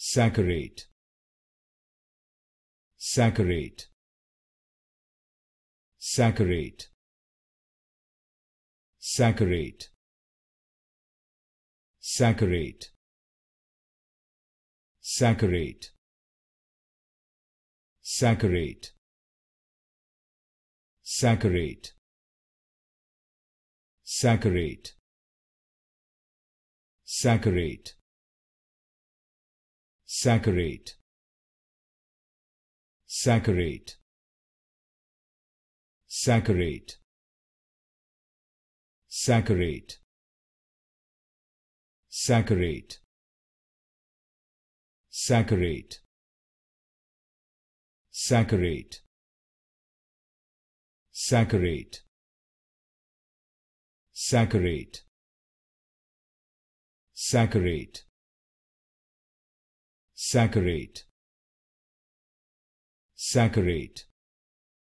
saccharate saccharate saccharate saccharate saccharate saccharate saccharate saccharate saccharate saccharate saccharate saccharate saccharate saccharate saccharate saccharate saccharate saccharate saccharate saccharate saccharate. Saccharate